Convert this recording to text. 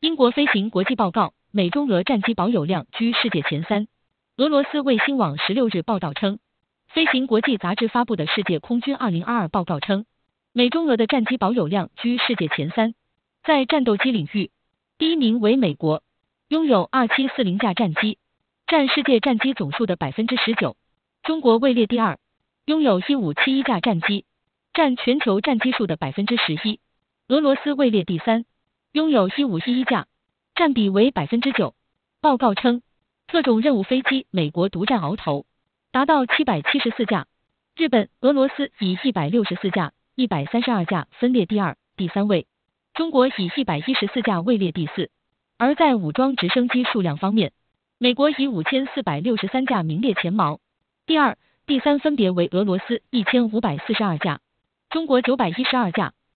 英国飞行国际报告，美中俄战机保有量居世界前三。俄罗斯卫星网十六日报道称，飞行国际杂志发布的世界空军二零二二报告称，美中俄的战机保有量居世界前三。在战斗机领域，第一名为美国，拥有二七四零架战机，占世界战机总数的百分之十九。中国位列第二，拥有一五七一架战机，占全球战机数的百分之十一。俄罗斯位列第三。拥有一五一一架，占比为百分之九。报告称，特种任务飞机美国独占鳌头，达到七百七十四架，日本、俄罗斯以一百六十四架、一百三十二架分列第二、第三位，中国以一百一十四架位列第四。而在武装直升机数量方面，美国以五千四百六十三架名列前茅，第二、第三分别为俄罗斯一千五百四十二架，中国九百一十二架。